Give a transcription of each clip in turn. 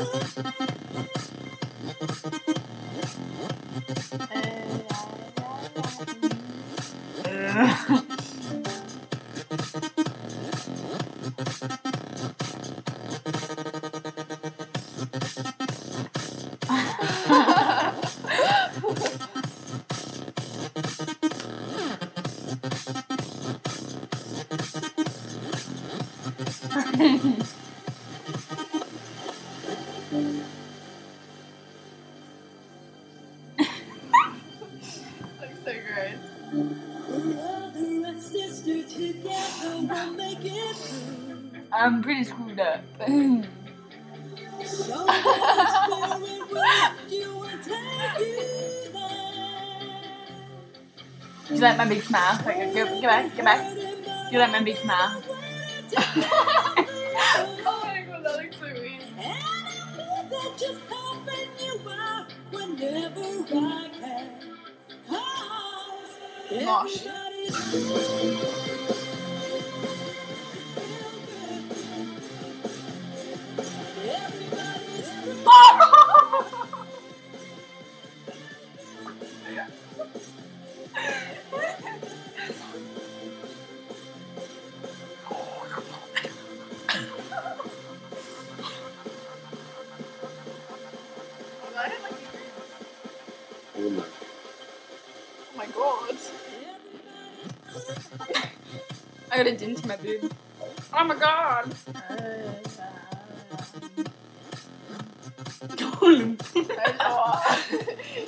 Looks so great. Brother and sister together will make it through. I'm pretty screwed up. Someday spirit will lift you and take you. Do you like my big smile? Like, go, go back, go back. Do you like my big smile? Oh my god, that looks so weird. That got a dent in my boob. Oh my god.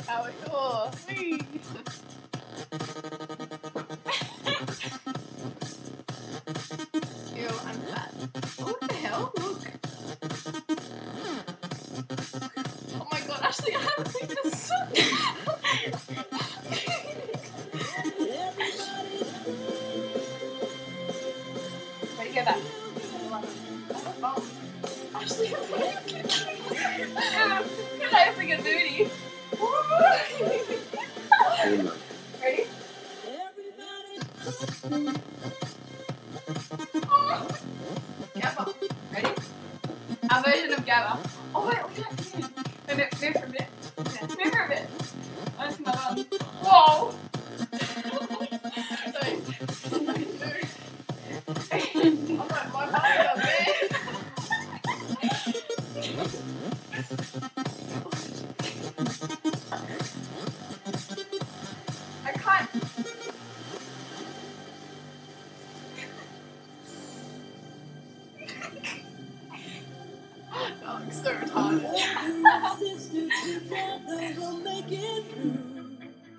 How it go? Whee! Ew, Gabba. Ready? Our version of Gabba. Oh wait, we can't move. Move move for a bit. Move for a bit. That's my arm. Whoa! So retarded.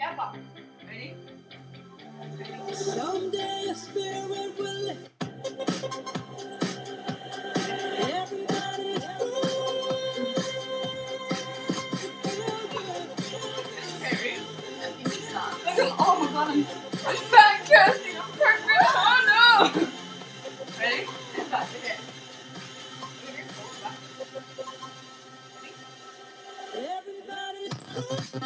Gabba. Ready? Someday a spirit will Everybody's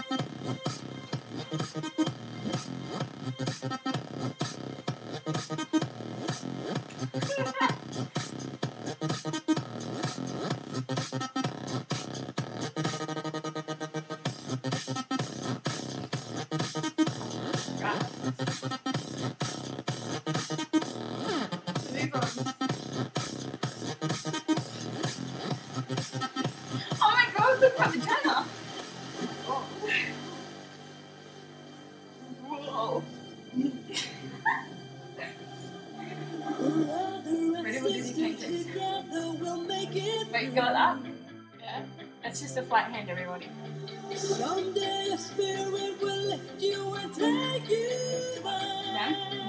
together will make it Wait, you go like that? Yeah. That's just a flat hand, everybody. Someday a spirit will lift you and take you Down.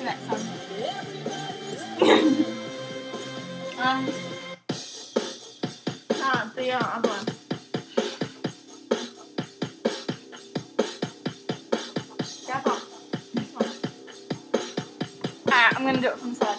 to that song. um, ah, the uh, other one. That one. This one. Alright, I'm gonna do it from the side.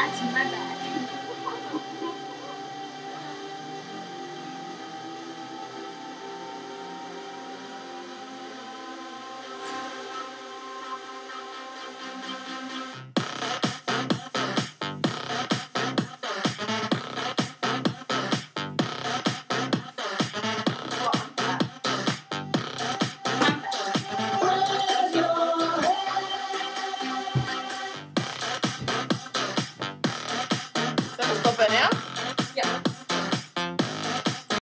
That's my bad.